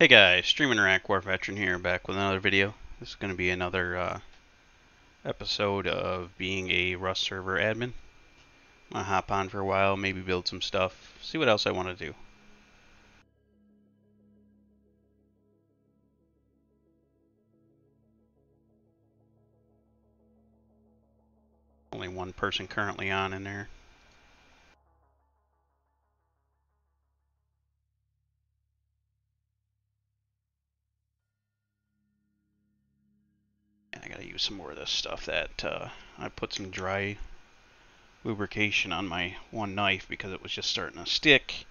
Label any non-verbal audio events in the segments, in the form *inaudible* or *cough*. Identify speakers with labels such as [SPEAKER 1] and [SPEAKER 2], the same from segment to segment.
[SPEAKER 1] Hey guys, Streaming Iraq War Veteran here, back with another video. This is going to be another uh, episode of being a Rust server admin. I'm going to hop on for a while, maybe build some stuff, see what else I want to do. Only one person currently on in there. Gotta use some more of this stuff that uh, I put some dry lubrication on my one knife because it was just starting to stick.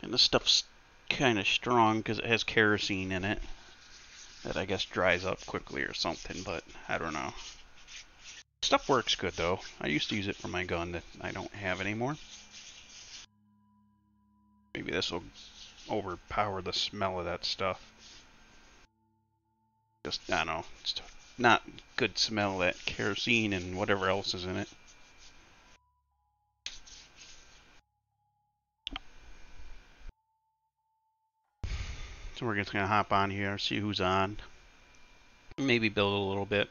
[SPEAKER 1] And the stuff's kind of strong because it has kerosene in it that I guess dries up quickly or something, but I don't know. Stuff works good though. I used to use it for my gun that I don't have anymore. Maybe this will overpower the smell of that stuff. Just, I don't know, not good smell that kerosene and whatever else is in it. So we're just gonna hop on here, see who's on. Maybe build a little bit.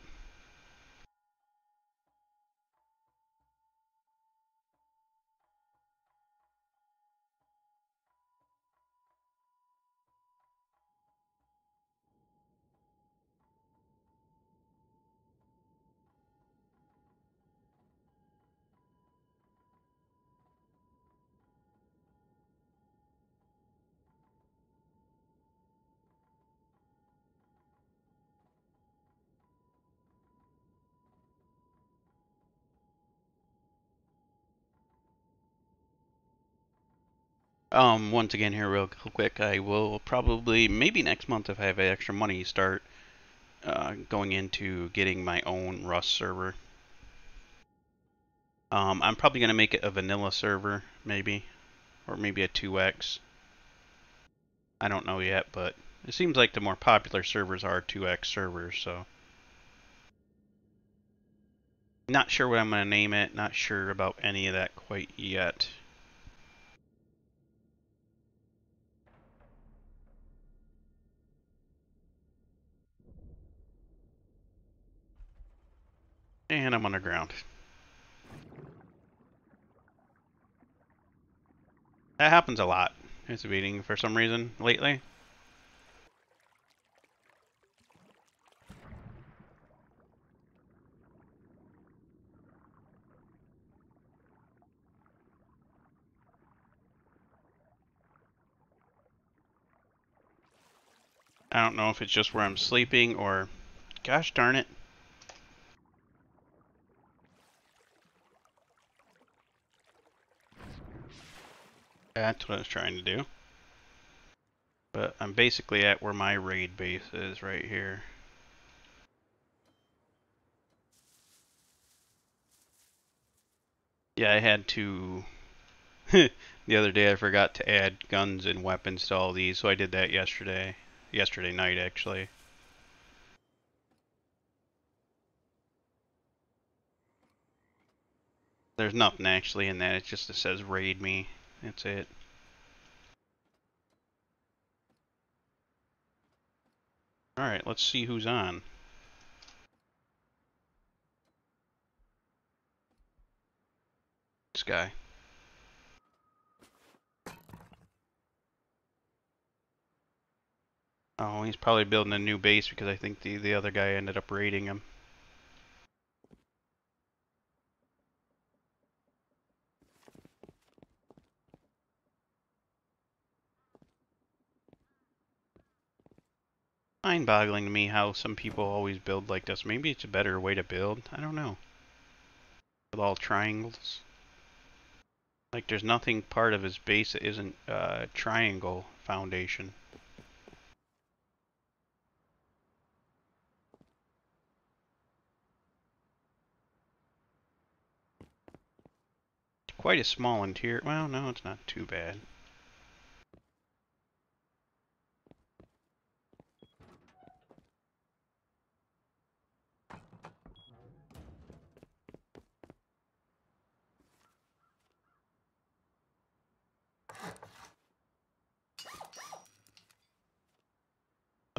[SPEAKER 1] Um, once again here real quick, I will probably, maybe next month if I have extra money, start uh, going into getting my own Rust server. Um, I'm probably going to make it a vanilla server, maybe, or maybe a 2x. I don't know yet, but it seems like the more popular servers are 2x servers, so. Not sure what I'm going to name it, not sure about any of that quite yet. And I'm underground. That happens a lot. It's beating for some reason lately. I don't know if it's just where I'm sleeping or... Gosh darn it. That's what I was trying to do. But I'm basically at where my raid base is right here. Yeah, I had to... *laughs* the other day I forgot to add guns and weapons to all these, so I did that yesterday. Yesterday night, actually. There's nothing actually in that, it just says raid me. That's it. Alright, let's see who's on. This guy. Oh, he's probably building a new base because I think the, the other guy ended up raiding him. Mind-boggling to me how some people always build like this. Maybe it's a better way to build. I don't know. With all triangles. Like there's nothing part of his base that isn't uh, triangle foundation. Quite a small interior. Well, no, it's not too bad.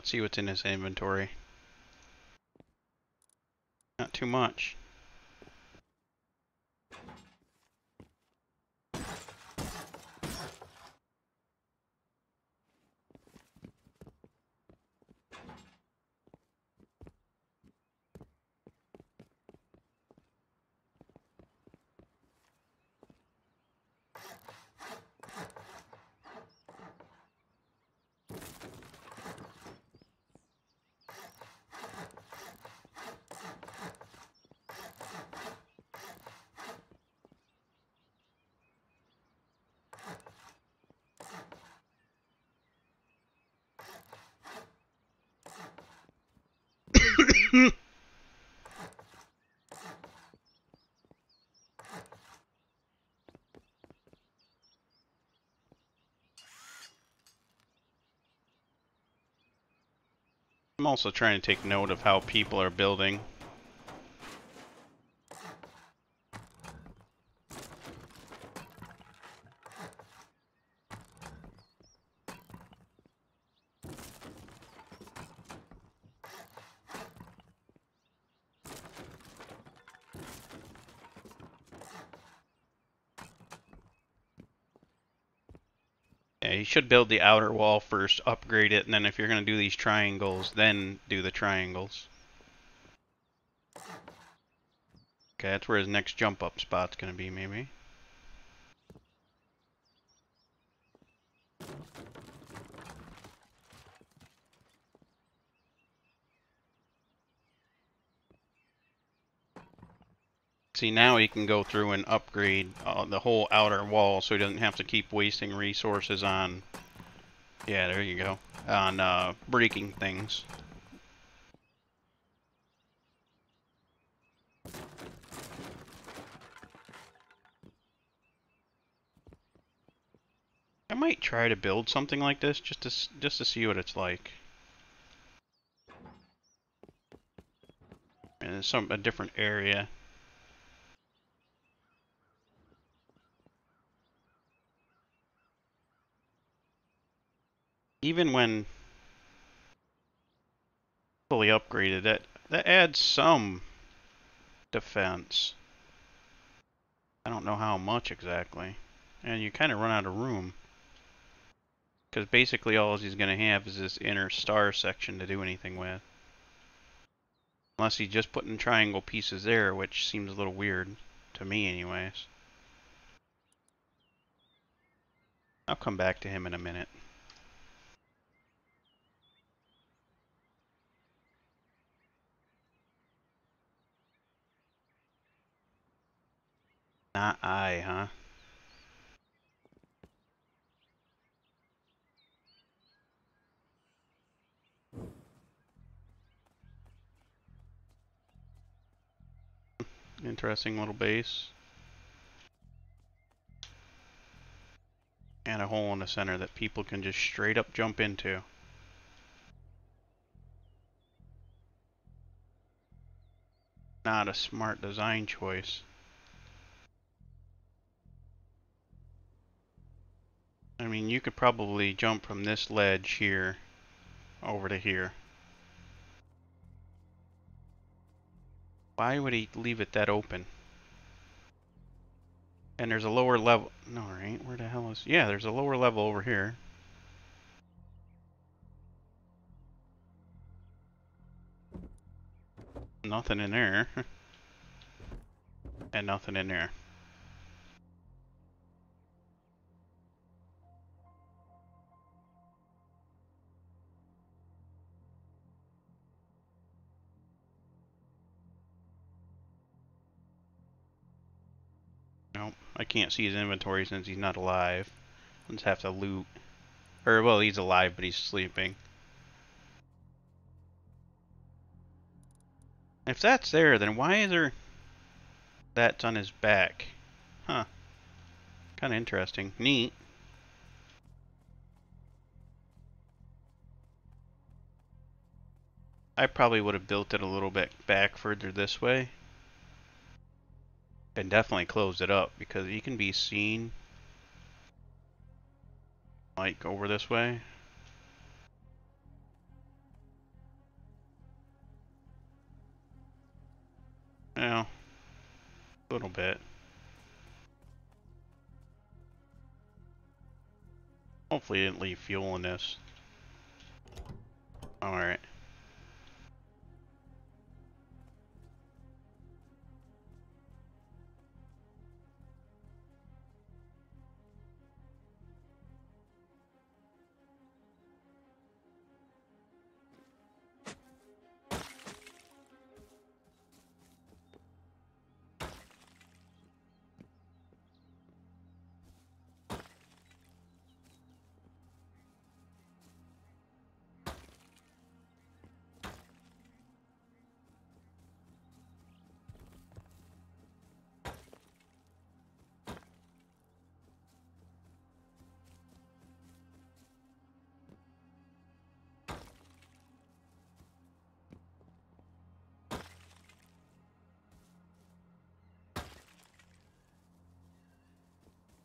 [SPEAKER 1] See what's in his inventory. Not too much. I'm also trying to take note of how people are building. Should build the outer wall first, upgrade it, and then if you're going to do these triangles, then do the triangles. Okay, that's where his next jump up spot's going to be, maybe. See, now he can go through and upgrade uh, the whole outer wall so he doesn't have to keep wasting resources on... Yeah, there you go. On uh, breaking things. I might try to build something like this just to just to see what it's like. And some a different area. Even when fully upgraded, that that adds some defense. I don't know how much exactly. And you kind of run out of room. Because basically all he's going to have is this inner star section to do anything with. Unless he's just putting triangle pieces there, which seems a little weird. To me, anyways. I'll come back to him in a minute. Not I, huh? Interesting little base. And a hole in the center that people can just straight up jump into. Not a smart design choice. I mean, you could probably jump from this ledge here over to here. Why would he leave it that open? And there's a lower level. No, right? Where the hell is... Yeah, there's a lower level over here. Nothing in there. *laughs* and nothing in there. Nope, I can't see his inventory since he's not alive. I just have to loot. Or, well, he's alive, but he's sleeping. If that's there, then why is there... That's on his back. Huh. Kind of interesting. Neat. I probably would have built it a little bit back further this way and definitely close it up because he can be seen like over this way. Yeah, a little bit. Hopefully didn't leave fuel in this. Alright.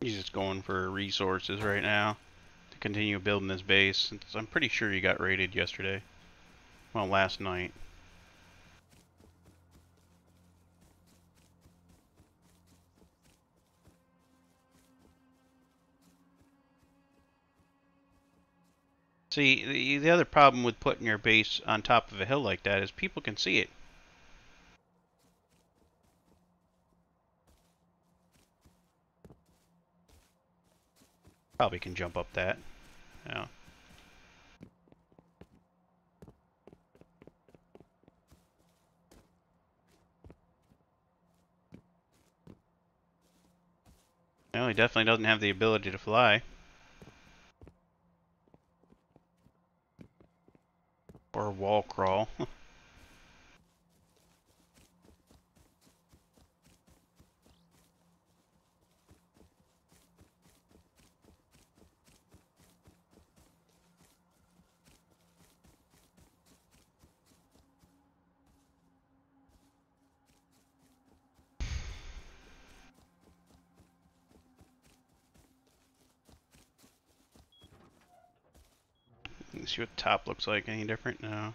[SPEAKER 1] He's just going for resources right now to continue building his base. Since I'm pretty sure he got raided yesterday. Well, last night. See, the other problem with putting your base on top of a hill like that is people can see it. Probably can jump up that. Yeah. No, he definitely doesn't have the ability to fly. Or wall crawl. *laughs* see what top looks like. Any different? No.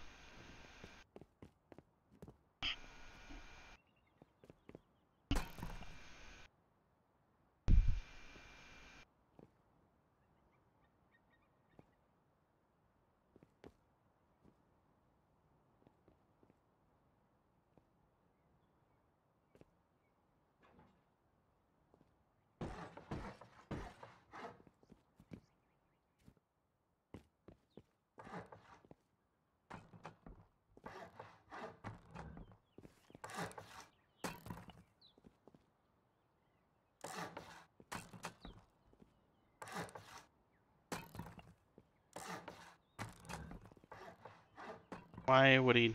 [SPEAKER 1] Why would he?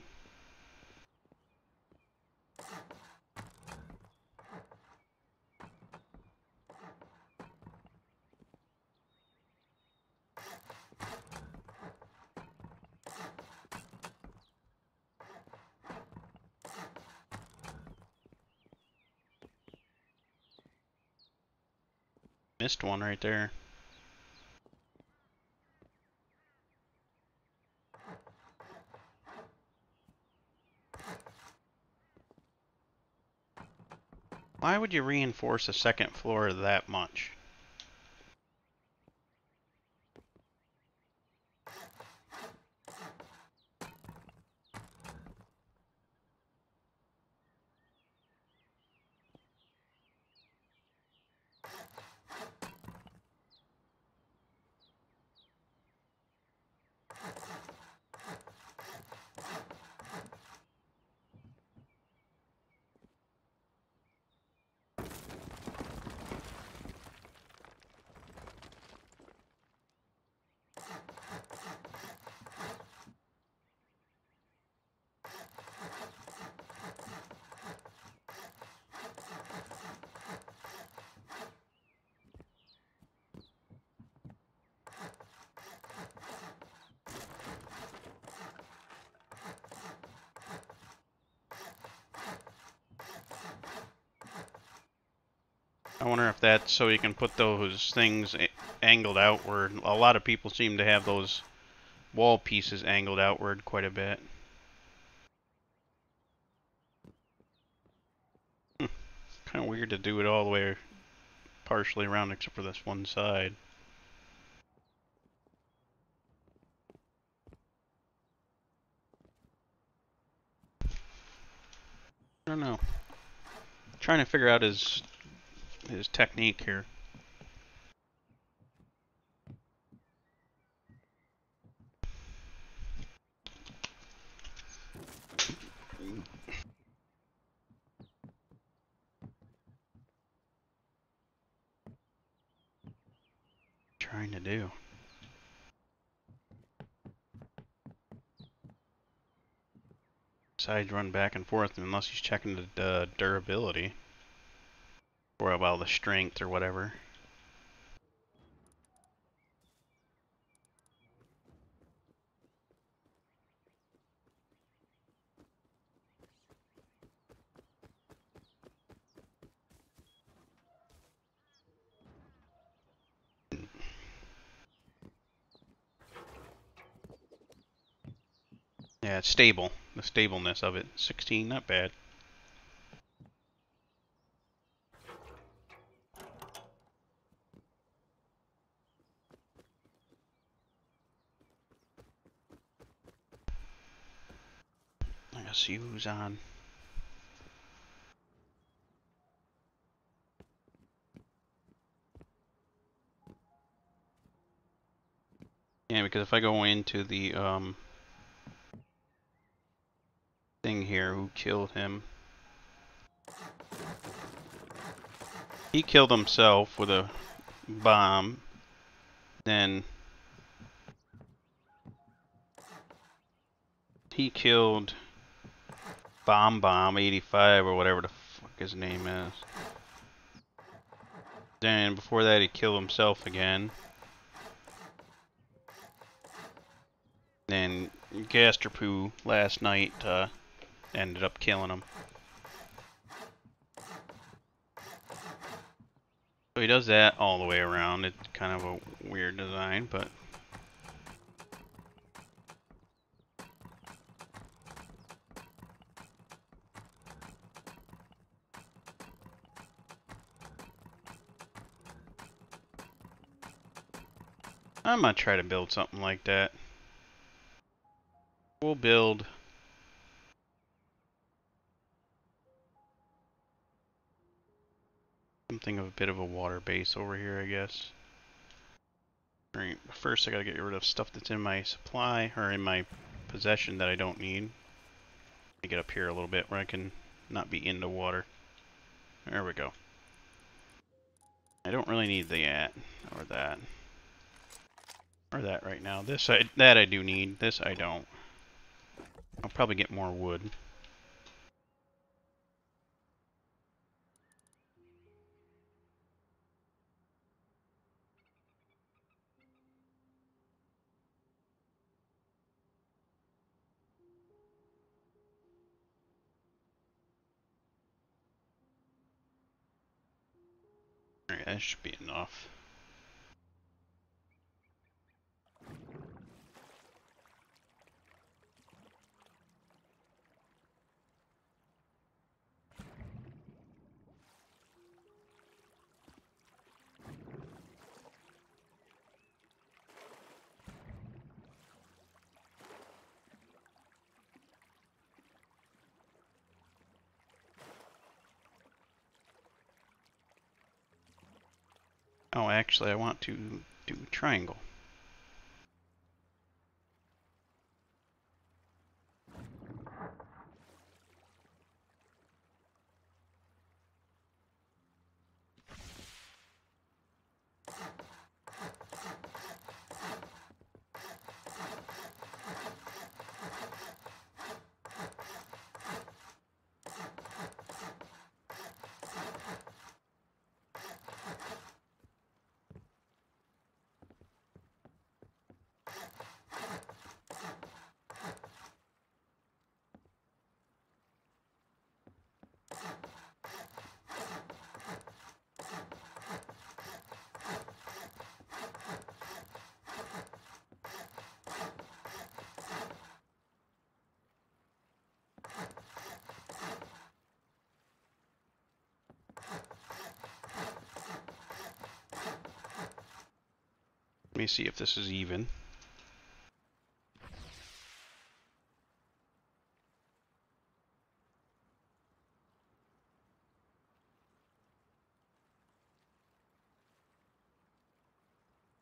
[SPEAKER 1] Missed one right there. Why would you reinforce a second floor that much? I wonder if that's so you can put those things angled outward. A lot of people seem to have those wall pieces angled outward quite a bit. Hmm. Kind of weird to do it all the way partially around except for this one side. I don't know. trying to figure out his his technique here. Trying to do. Sides run back and forth unless he's checking the uh, durability. Or well, the strength or whatever. Yeah, it's stable. The stableness of it. 16, not bad. I who's on. Yeah, because if I go into the um, thing here, who killed him? He killed himself with a bomb. Then he killed Bomb Bomb 85 or whatever the fuck his name is. Then before that he killed himself again. Then Gasterpoo last night uh, ended up killing him. So he does that all the way around. It's kind of a weird design, but I'm gonna try to build something like that. We'll build something of a bit of a water base over here, I guess. Alright, first I gotta get rid of stuff that's in my supply, or in my possession that I don't need. Let get up here a little bit where I can not be in the water. There we go. I don't really need that, or that. Or that right now. This I, that I do need. This I don't. I'll probably get more wood. That should be enough. Oh, actually, I want to do triangle. Me see if this is even.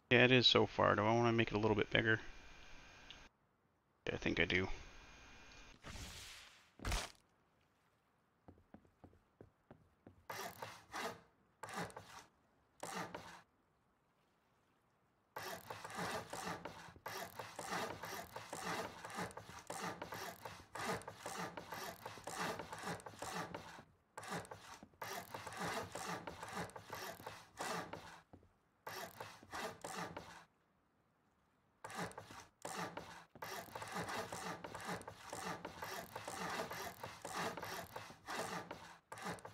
[SPEAKER 1] Yeah, it is so far. Do I want to make it a little bit bigger? Yeah, I think I do.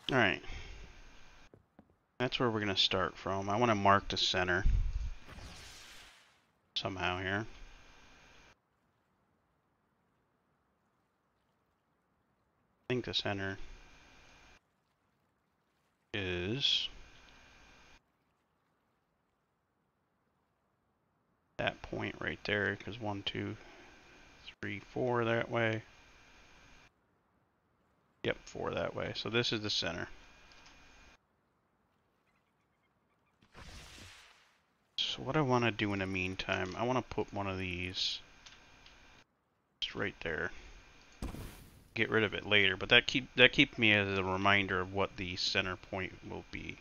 [SPEAKER 1] Alright. Where we're going to start from. I want to mark the center somehow here. I think the center is that point right there because one, two, three, four that way. Yep, four that way. So this is the center. So what I want to do in the meantime, I want to put one of these just right there. Get rid of it later, but that keep that keeps me as a reminder of what the center point will be.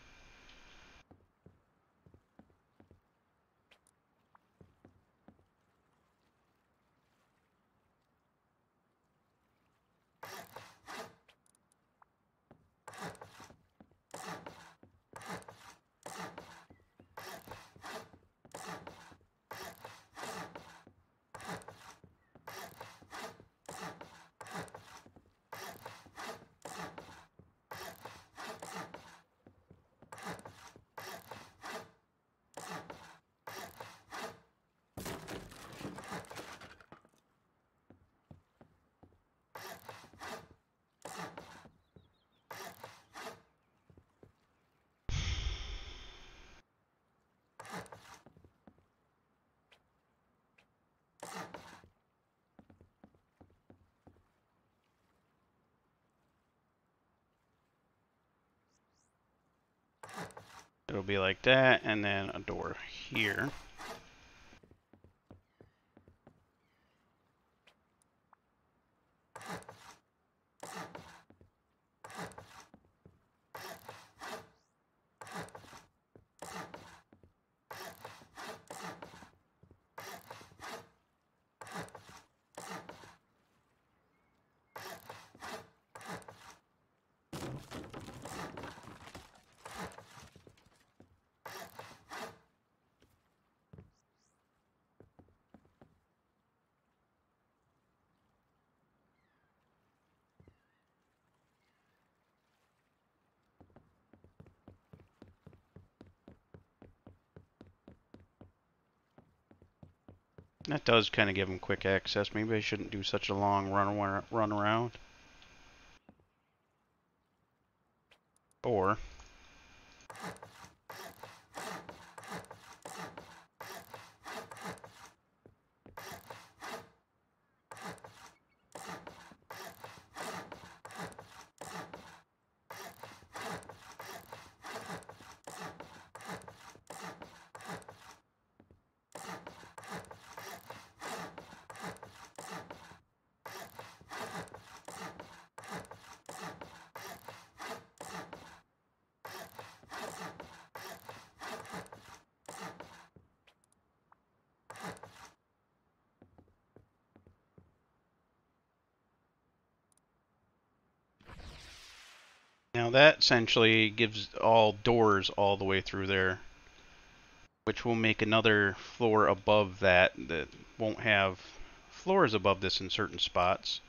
[SPEAKER 1] It'll be like that, and then a door here. That does kind of give them quick access. Maybe I shouldn't do such a long run, run around. Or... Now that essentially gives all doors all the way through there, which will make another floor above that that won't have floors above this in certain spots.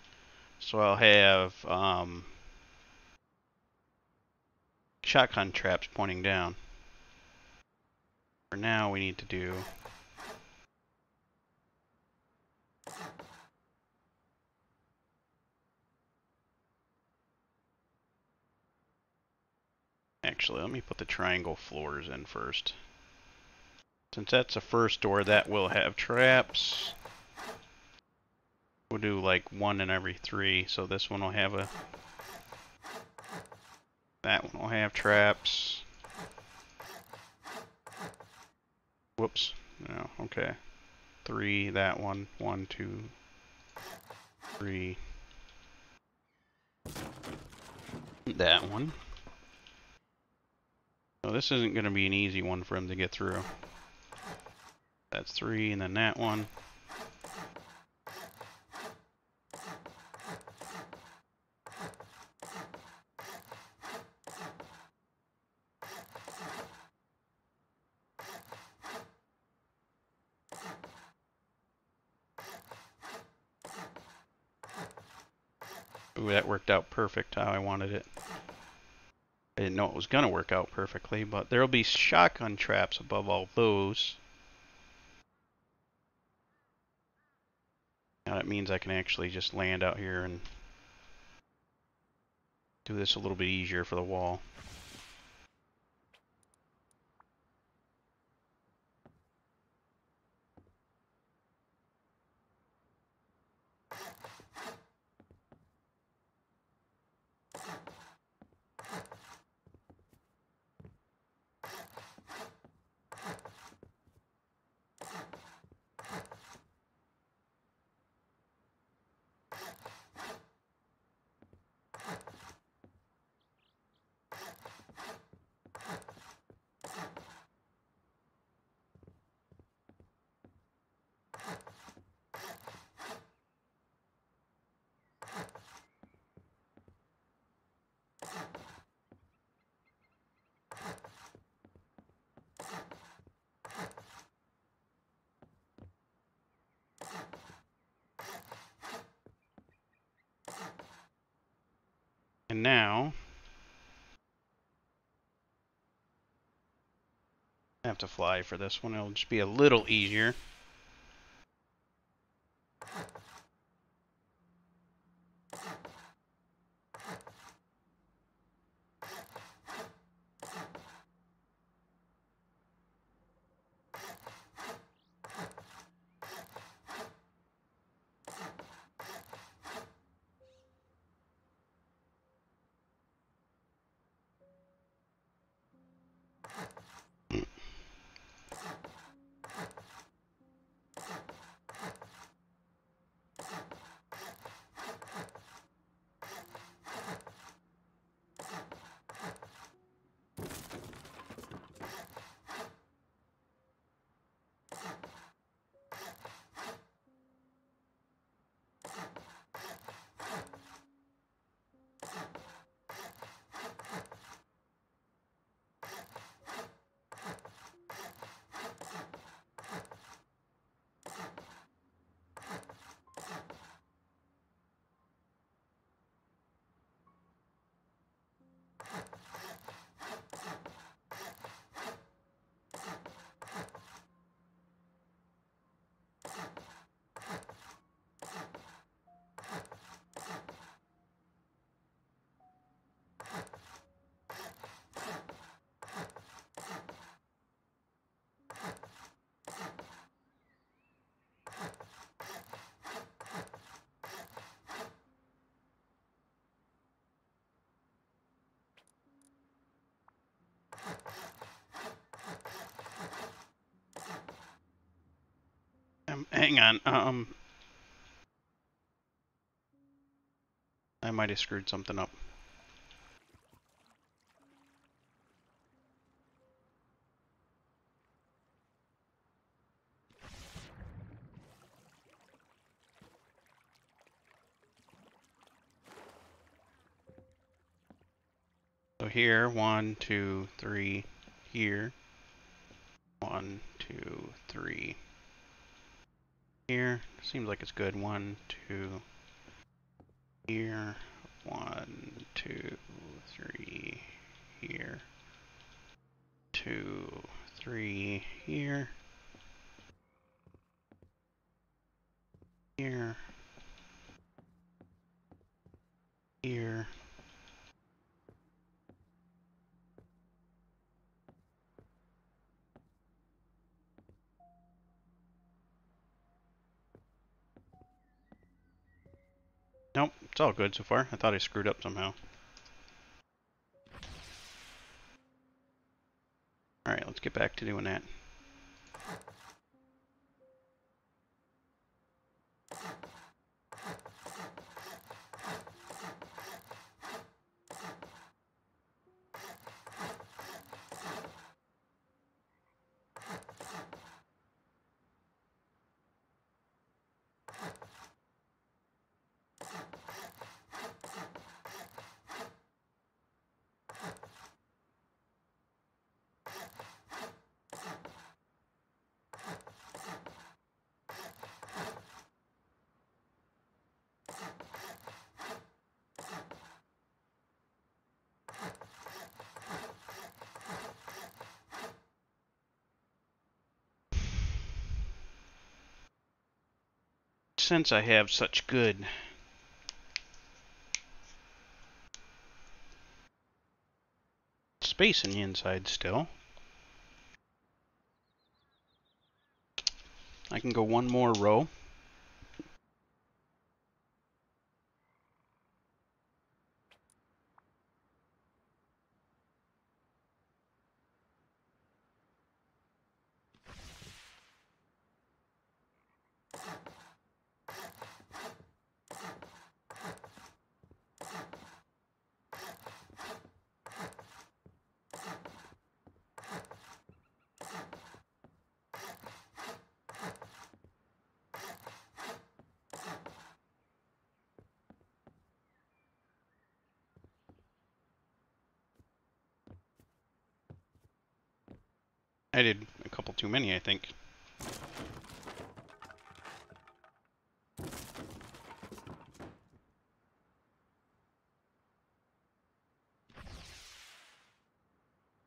[SPEAKER 1] So I'll have um, shotgun traps pointing down. For now, we need to do Actually, let me put the triangle floors in first. Since that's the first door, that will have traps. We'll do like one in every three, so this one will have a... That one will have traps. Whoops. No, okay. Three, that one, one, two, three. That one. So this isn't going to be an easy one for him to get through. That's three, and then that one. Ooh, that worked out perfect how I wanted it. I didn't know it was going to work out perfectly, but there'll be shotgun traps above all those. Now that means I can actually just land out here and do this a little bit easier for the wall. And now, I have to fly for this one. It'll just be a little easier. Um, hang on. Um, I might have screwed something up. So here, one, two, three, here, one, two, three, here. Seems like it's good. One, two, here. One, two, three, here. Two, three, here. Here. Here. It's all good so far. I thought I screwed up somehow. Alright, let's get back to doing that. Since I have such good space in the inside still, I can go one more row. I did a couple too many, I think.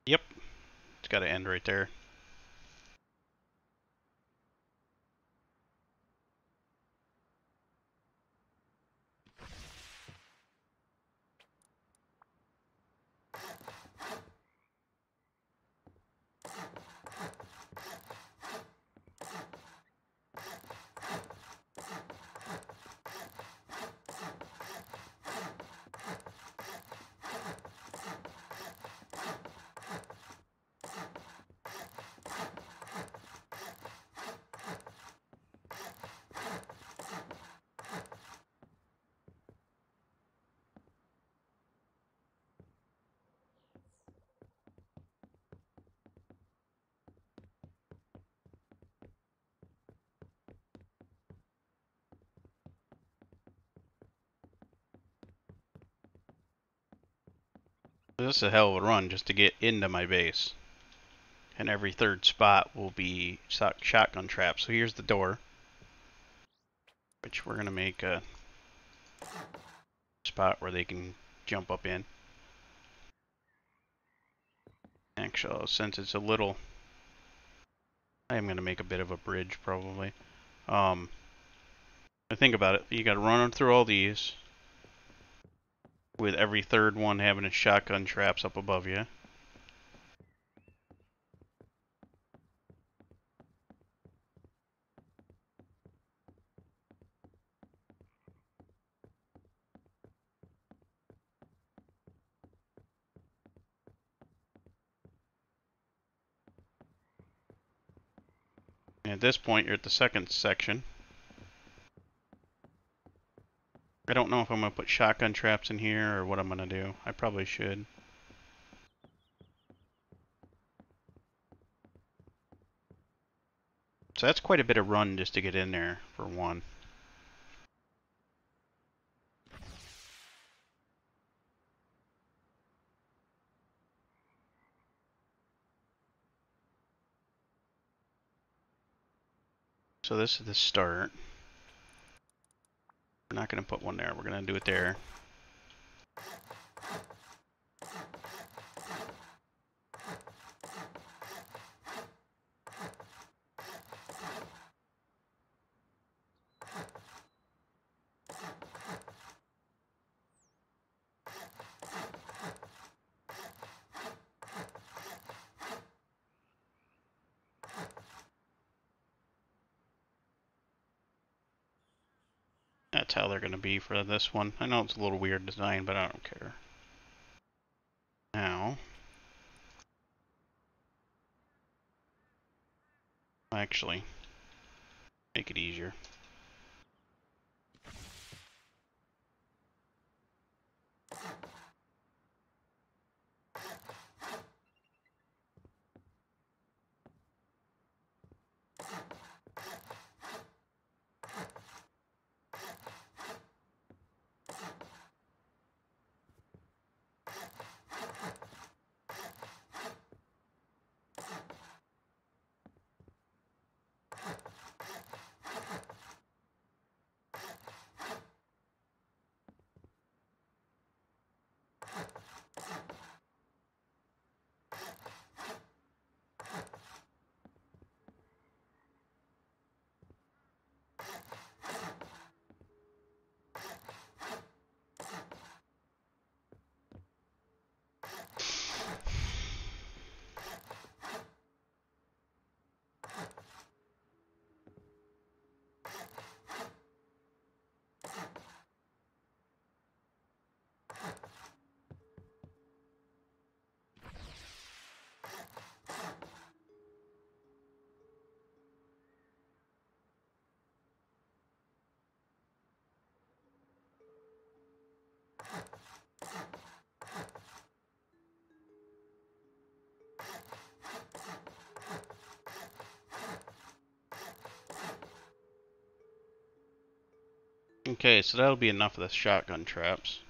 [SPEAKER 1] Yep. It's got to end right there. This is a hell of a run just to get into my base. And every third spot will be shotgun traps. So here's the door. Which we're going to make a spot where they can jump up in. Actually, since it's a little... I am going to make a bit of a bridge, probably. Um, I think about it. You got to run through all these with every third one having a shotgun traps up above you. at this point, you're at the second section. I don't know if I'm going to put shotgun traps in here or what I'm going to do. I probably should. So that's quite a bit of run just to get in there for one. So this is the start. We're not going to put one there. We're going to do it there. That's how they're going to be for this one. I know it's a little weird design, but I don't care. Now, actually, make it easier. Okay, so that'll be enough of the shotgun traps.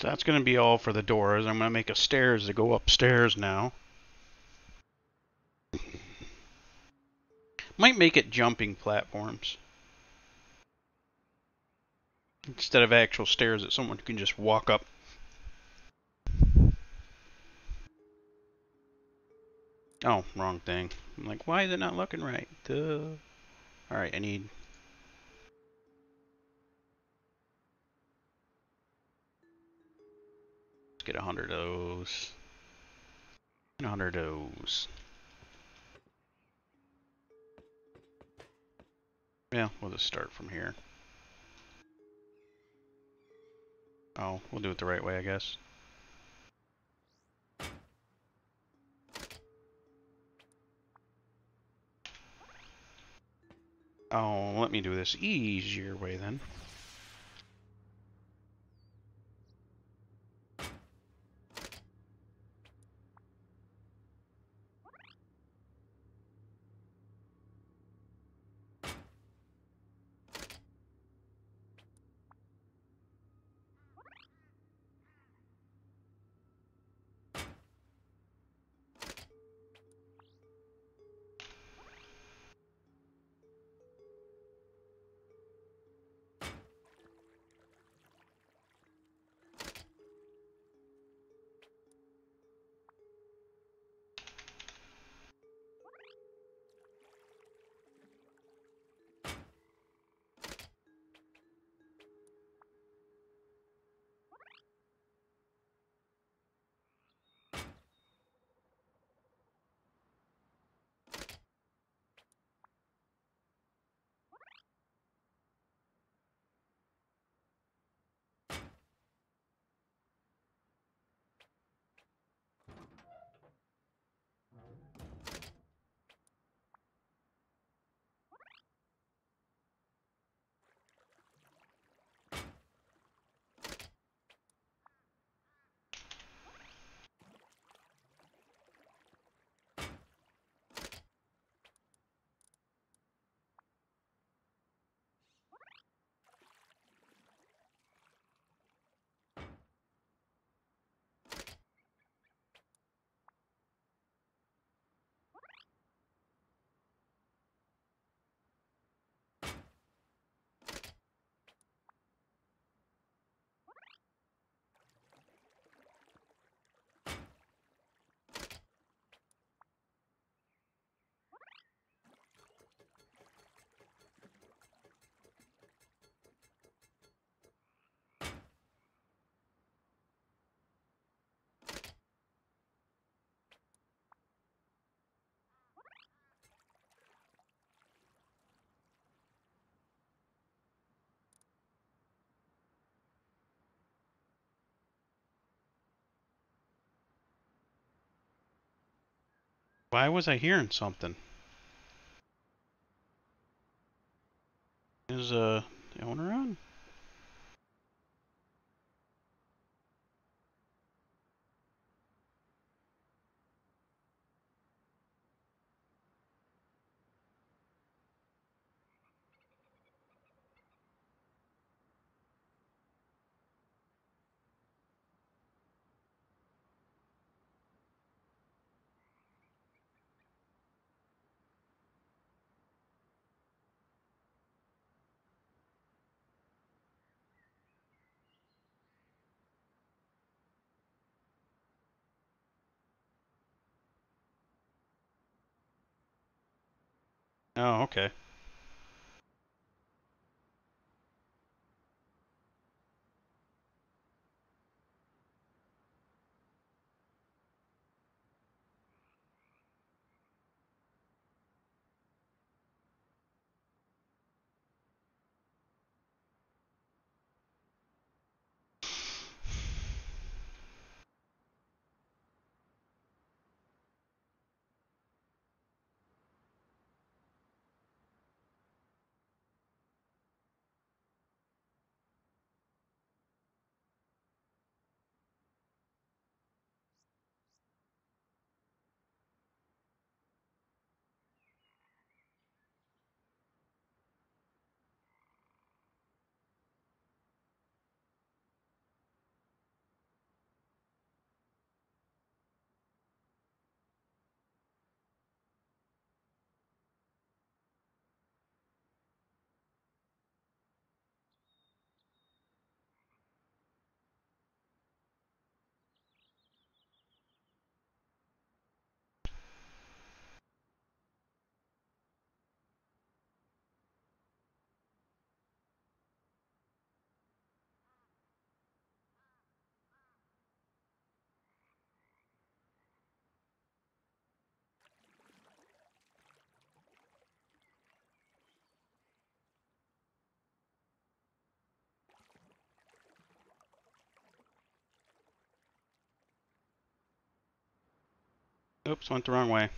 [SPEAKER 1] That's going to be all for the doors. I'm going to make a stairs to go upstairs now. Might make it jumping platforms. Instead of actual stairs that someone can just walk up. Oh, wrong thing. I'm like, why is it not looking right? Duh. Alright, I need get a hundred of those. A hundred of those. Yeah, we'll just start from here. Oh, we'll do it the right way, I guess. Oh, let me do this easier way then. Why was I hearing something? Is uh the owner on? Oh, okay. Oops, went the wrong way.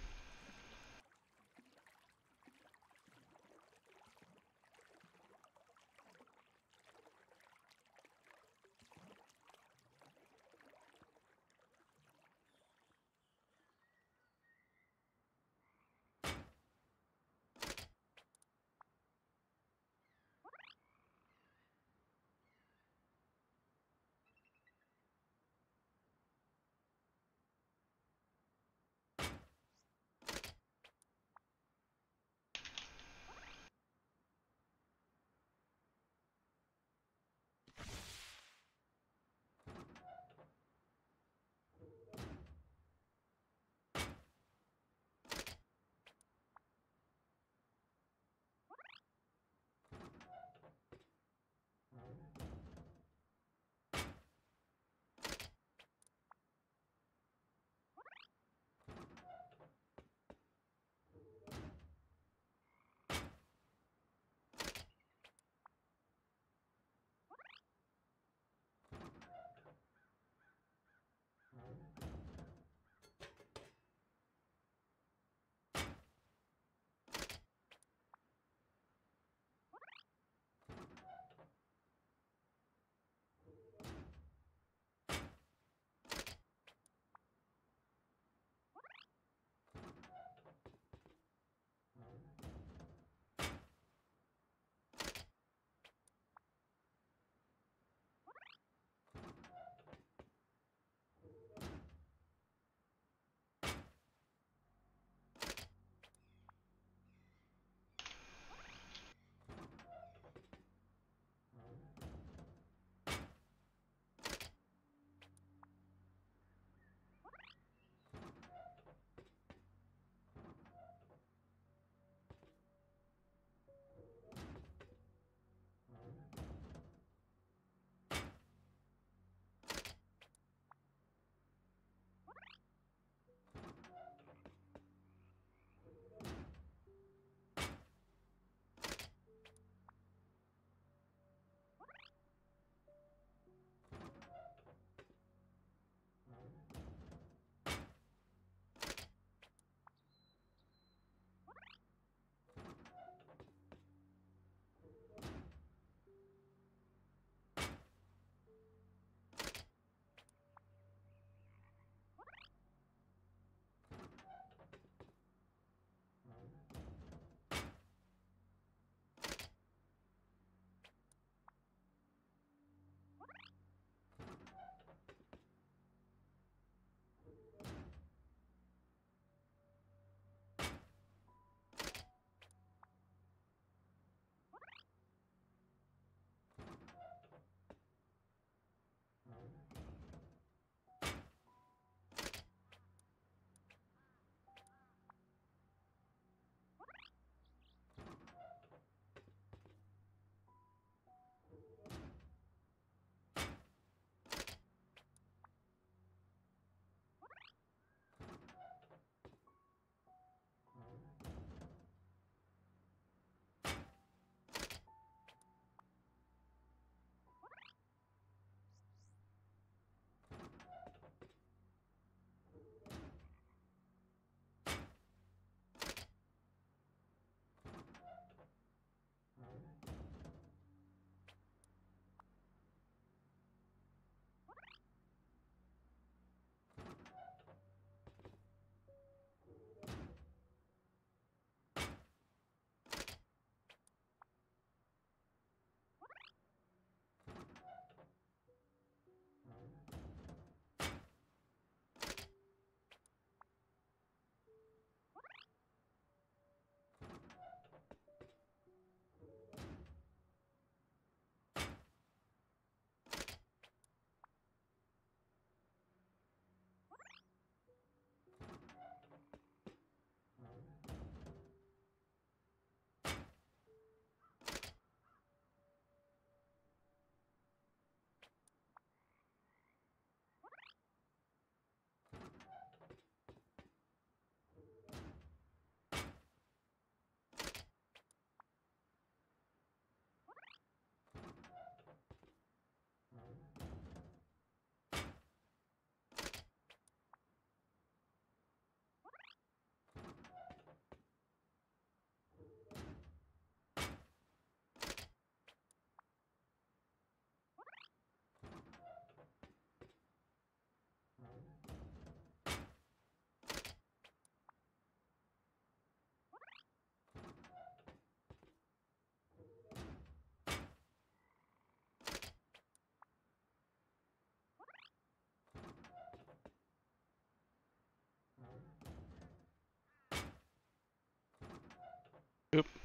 [SPEAKER 1] Yep.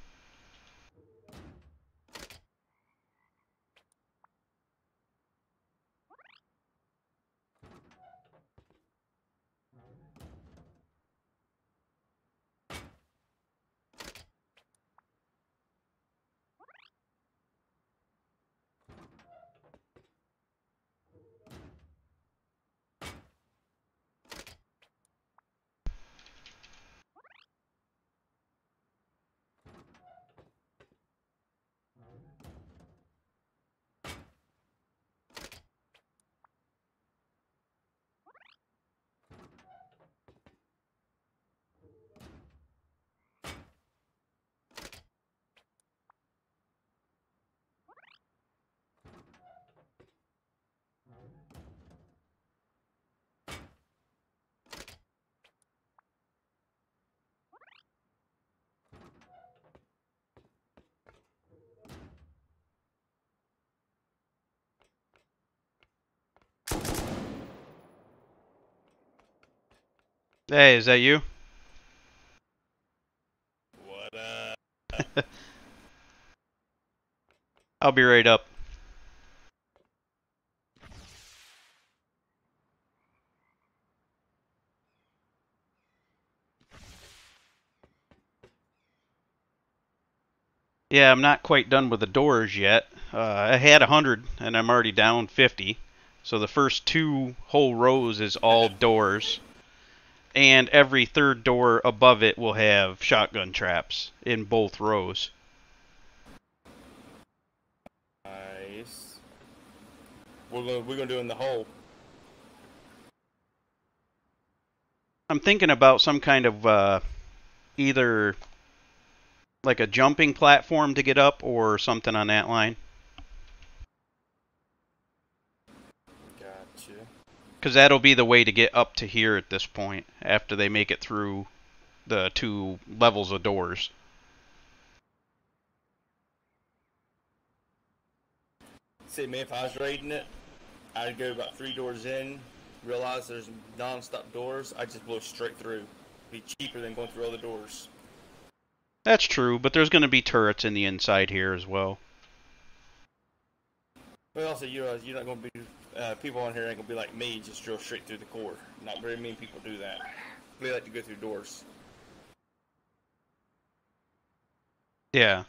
[SPEAKER 1] Hey, is that you?
[SPEAKER 2] What up? *laughs*
[SPEAKER 1] I'll be right up. Yeah, I'm not quite done with the doors yet. Uh, I had 100 and I'm already down 50. So the first two whole rows is all doors. And every third door above it will have shotgun traps in both rows.
[SPEAKER 2] Nice. We're gonna we're gonna do in the hole.
[SPEAKER 1] I'm thinking about some kind of uh, either like a jumping platform to get up or something on that line. Because that'll be the way to get up to here at this point after they make it through the two levels of doors.
[SPEAKER 2] See, man, if I was raiding it, I'd go about three doors in, realize there's non-stop doors. I just blow straight through. Be cheaper than going through all the doors.
[SPEAKER 1] That's true, but there's going to be turrets in the inside here as well.
[SPEAKER 2] Well, also, you know, you're not gonna be uh, people on here ain't gonna be like me, just drill straight through the core. Not very many people do that. They like to go through doors.
[SPEAKER 1] Yeah.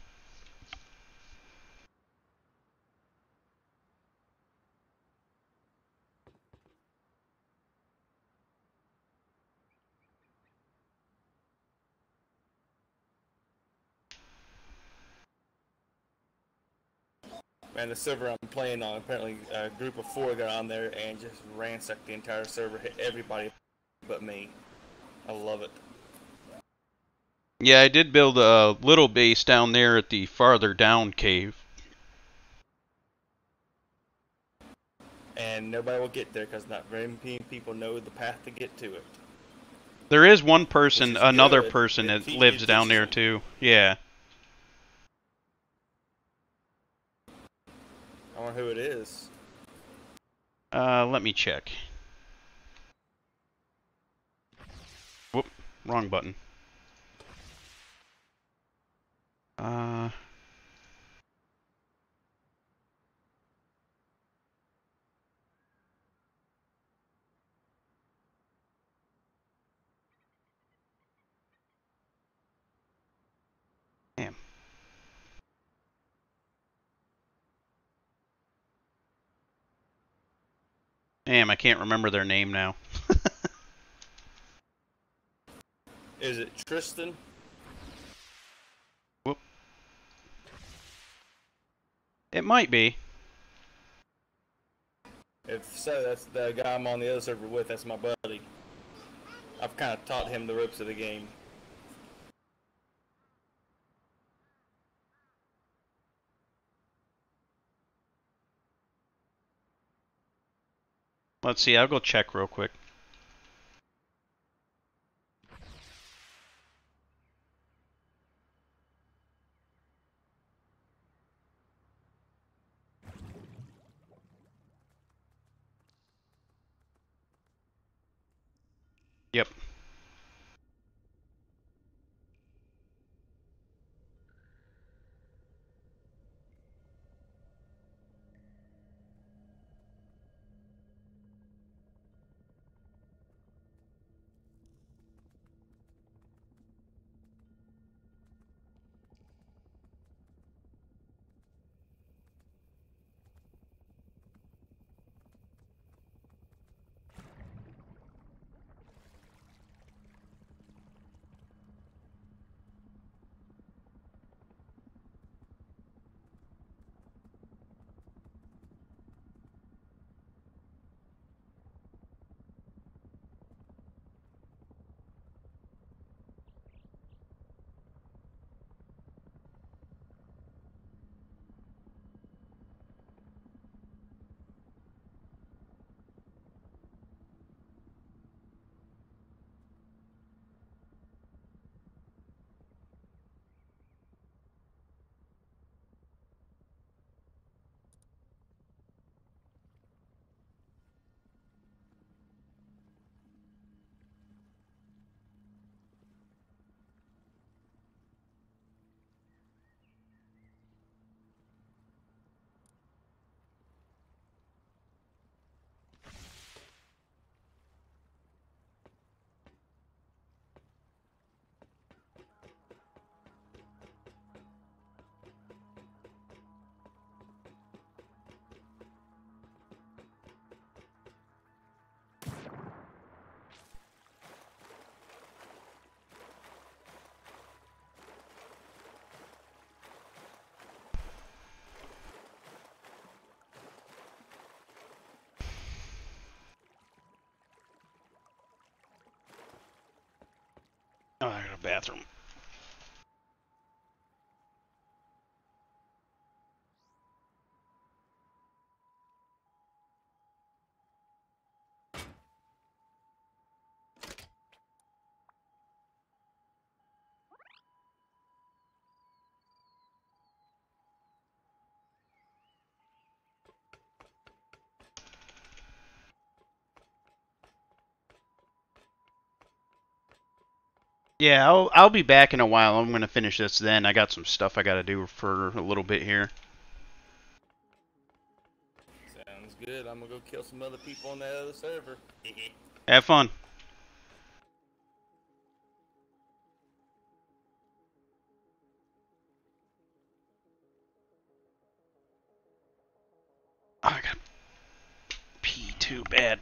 [SPEAKER 2] Man, the server I'm playing on, apparently a group of four got on there and just ransacked the entire server, hit everybody but me. I love it.
[SPEAKER 1] Yeah, I did build a little base down there at the farther down cave.
[SPEAKER 2] And nobody will get there because not very many people know the path to get to it.
[SPEAKER 1] There is one person,
[SPEAKER 2] is
[SPEAKER 1] another
[SPEAKER 2] good.
[SPEAKER 1] person
[SPEAKER 2] It
[SPEAKER 1] that lives down there too. Yeah.
[SPEAKER 2] Wonder who it is.
[SPEAKER 1] Uh, let me check. Whoop, wrong button. Uh, Damn, I can't remember their name now. *laughs*
[SPEAKER 2] Is it Tristan?
[SPEAKER 1] It might be.
[SPEAKER 2] If so, that's the guy I'm on the other server with. That's my buddy. I've kind of taught him the ropes of the game.
[SPEAKER 1] Let's see, I'll go check real quick. Oh, I got a bathroom. Yeah, I'll I'll be back in a while. I'm gonna finish this then. I got some stuff I gotta do for a little bit here.
[SPEAKER 2] Sounds good. I'm gonna go kill some other people on that other server. *laughs*
[SPEAKER 1] Have fun. Oh, I got pee too bad.